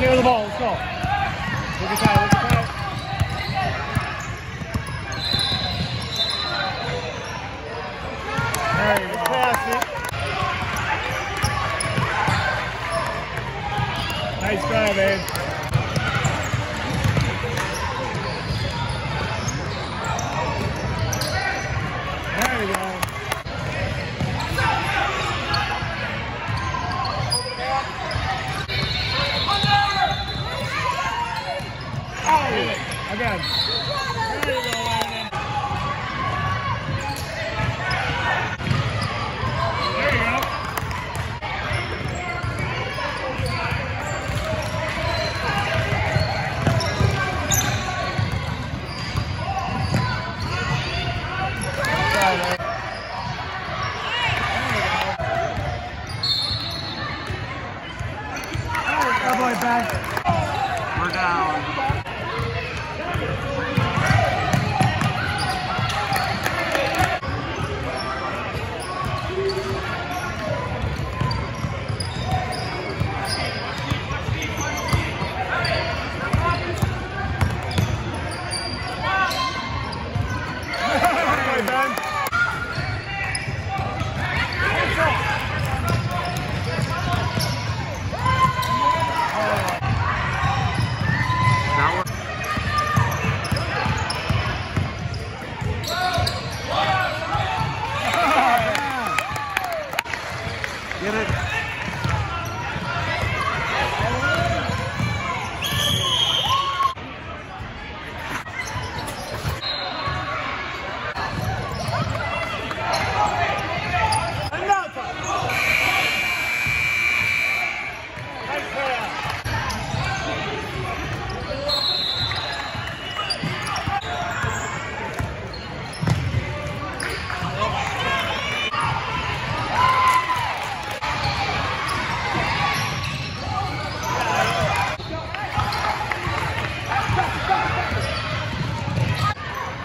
Care the ball. Let's go. Look at Ty. Look at Ty. There you go. Pass it. Nice try, man. Oh, again. There you go, Landon. There you go. Sorry, man. Good boy, Ben. We're down. Good boy, Ben. Now we're Get it. And now time. Nice pass.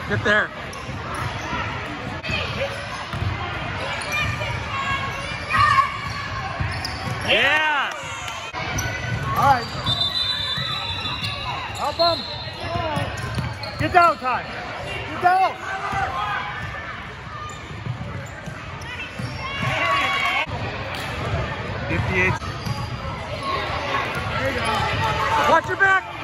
Get there. Yes! All right. Help him. Right. Get down, Ty. Get down. Fifty-eight. There you go. Watch your back.